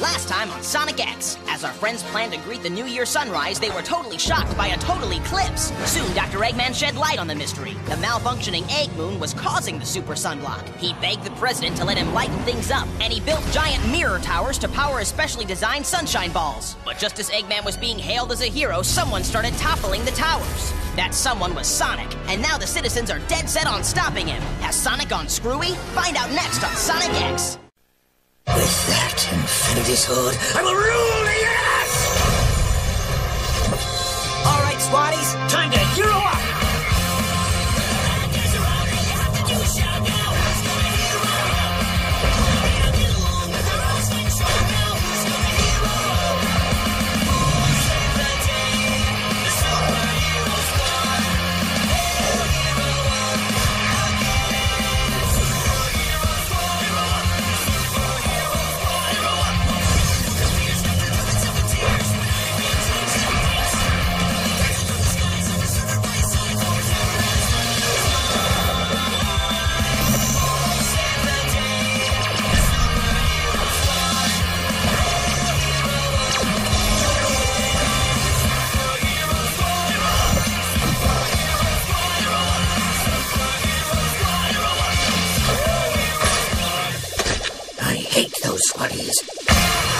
Last time on Sonic X, as our friends planned to greet the New Year sunrise, they were totally shocked by a total eclipse. Soon, Dr. Eggman shed light on the mystery. The malfunctioning Egg Moon was causing the super sunblock. He begged the president to let him lighten things up, and he built giant mirror towers to power his specially designed sunshine balls. But just as Eggman was being hailed as a hero, someone started toppling the towers. That someone was Sonic, and now the citizens are dead set on stopping him. Has Sonic gone screwy? Find out next on Sonic X. Infinity Sword, I will rule slutties.